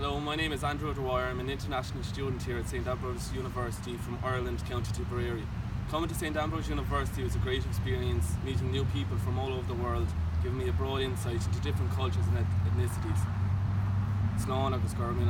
Hello, my name is Andrew Dwyer. I'm an international student here at St Ambrose University from Ireland, County Tipperary. Coming to St Ambrose University was a great experience, meeting new people from all over the world, giving me a broad insight into different cultures and ethnicities. Slán agus gur mí